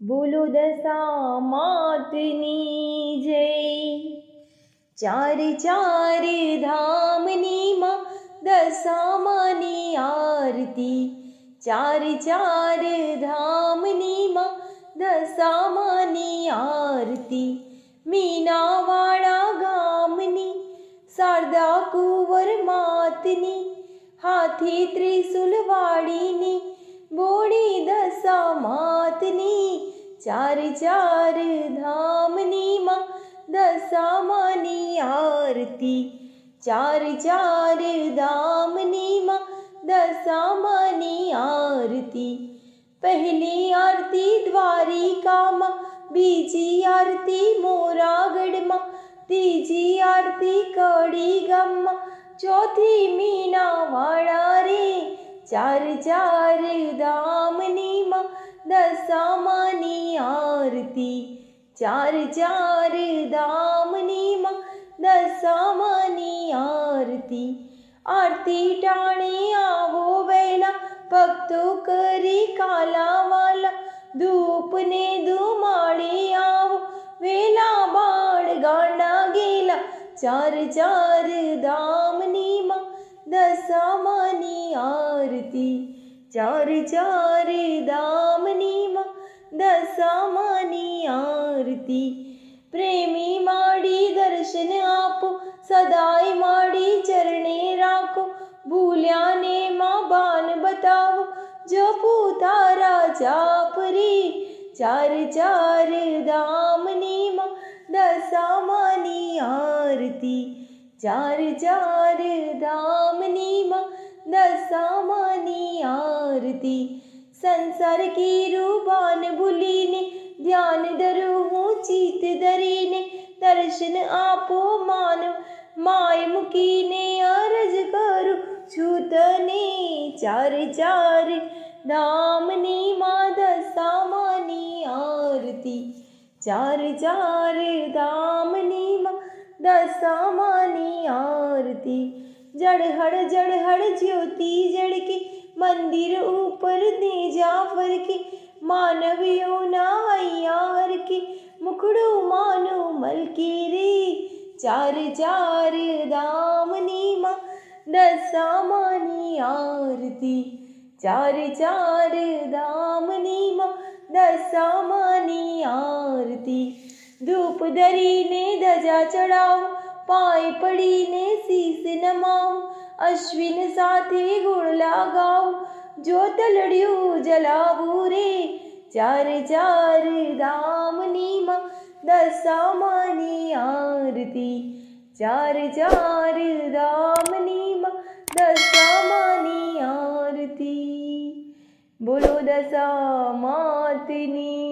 બોલો દશા માતની જય ચાર ચાર ધામની માં દશામાની આરતી ચાર ચાર ધામની માં દશામાની આરતી મીનાવાળા ગામની શારદા કુંવર માતની હાથી ત્રિશુલ વાળીની બોડી દશા માતની ચાર ચાર ધામની માં દશામાની આરતી ચાર ચાર ધામની માં દશામાની આરતી પહેલી આરતી દ્વારિકામાં બીજી આરતી મોરાગઢમાં ત્રીજી આરતી કડી ગામમાં ચોથી મીનાવાળા રે ચાર ચાર ધામની માં દશામાની આરતી ચાર ચાર ધામની માં દશામાની આરતી આરતી ટાણે આવો વેલા ભક્તો કરી કાલાવાલા ધૂપને ધુમાડી આવો વેલા બાળ ગાંડા ગેલા ચાર ચાર ધામની માં દશામાની આરતી ચાર ચાર ધામની માં દશામાની આરતી પ્રેમી માડી દર્શન આપો સદાય માડી ચરણે રાખો ભૂલ્યાને માં બાન બતાવો જપો તારા જાપ રે ચાર ચાર ધામની માં દશામાની આરતી चार चार धामनी माँ दशामानी आरती। संसार की रूबान भूलीने, ध्यान दरहू चीत दरीने दर्शन आपो मानव माय मुकीने अरज करू, छूतने चार चार। धामनी माँ दशामानी आरती। चार चार दामनी मा दसा दशामानी होती जड़ हड़ जड़ हड़ ज्योति जड़ की मंदिर ऊपर दे जाफ़र के मानवियो ना अयार की मुखड़ो मानो मलकी रे। चार चार दामनी माँ दसा मानी आरती। चार चार दामनी माँ दसा मानी आरती। धूप दरी ने दजा चढ़ाओ पाए पड़ी ने सी से नमाऊं अश्विन साथे गुण लगाऊँ जो तलड़ियूं जलाऊ रे। चार चार धाम नीमा, दशा मानी आरती। चार चार धाम नीमा, दशा मानी आरती। बोलो दसा मातनी।